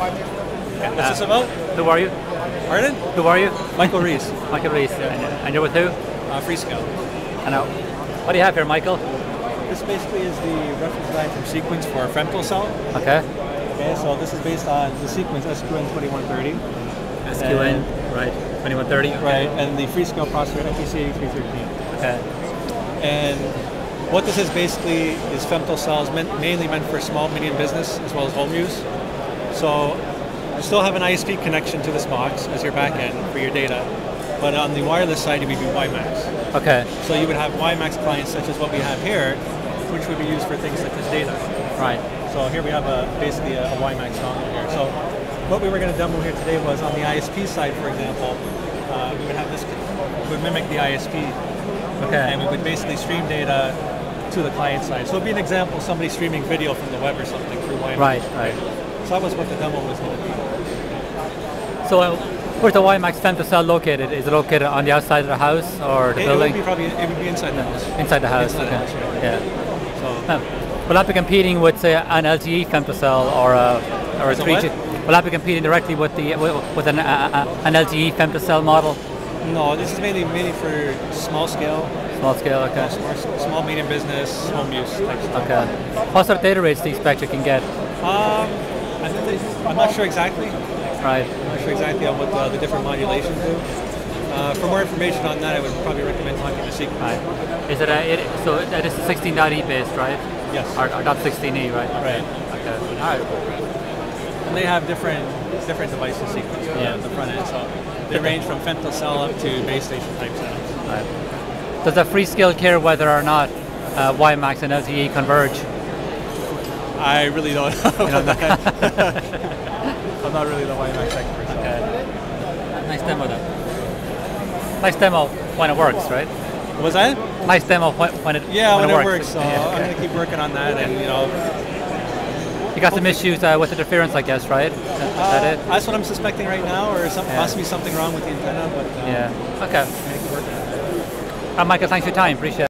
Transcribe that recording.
What's this about? Who are you? Pardon? Who are you? Michael Reese, Michael Reese. And, and you're with who? uh, Freescale. I know. What do you have here, Michael? This basically is the reference design from Sequans for femtocell. cell. Okay. Okay, so this is based on the Sequans SQN2130. SQN, right. 2130. Right, and the Freescale processor FPCA313. Okay. And what this is basically is femtocell cells meant, mainly meant for small, medium business as well as home use. So you still have an ISP connection to this box as your backend for your data, but on the wireless side you would be WiMAX. Okay. So you would have WiMAX clients such as what we have here, which would be used for things such as data. Right. So here we have a basically a, a WiMAX dongle here. So what we were going to demo here today was on the ISP side, for example, uh, we would have this would mimic the ISP, Okay. and we would basically stream data to the client side. So it'd be an example, somebody streaming video from the web or something through WiMAX. Right, right. So that was what the demo was going to be. So uh, where's the WiMAX femtocell located? Is it located on the outside of the house or the It, it building? would be probably it would be inside the house. Inside the house. Inside the house, right. Yeah. So Um, will that be competing with say an LTE femtocell or a or a a 3G? Will that be competing directly with the with, with an uh, an LTE femtocell model? no, this is mainly mainly for small scale, Small scale. Okay. small, small medium business, home use type stuff. Okay. What sort of data rates do you expect you can get? Um, I think they, I'm not sure exactly. Right. I'm not sure exactly on what the, the different modulations do. Uh, for more information on that, I would probably recommend talking to Sequans. Right. Is it a it, so it is 16.e based, right? Yes. Or, or not 16e, right? Right. Okay. All right. And they have different different devices Sequans for Yeah. the, the front end. So they range from femtocell up to base station type setups. Right. Does the Freescale care whether or not uh, WiMAX and LTE converge? I really don't know. You know. I'm not really the WiMAX expert. so- Okay. Nice demo though. Nice demo when it works, right? Was that? Nice demo when, when it Yeah, when, when, it it works. works. So Yeah, I'm gonna keep working on that, and you know, You got some issues uh, with interference, I guess, right? Is that- uh, it? that's what I'm suspecting right now, or some, Yeah. possibly something wrong with the antenna. But uh, Yeah. Okay. I'm gonna keep working on that. Uh, Michael, thanks for your time. Appreciate it.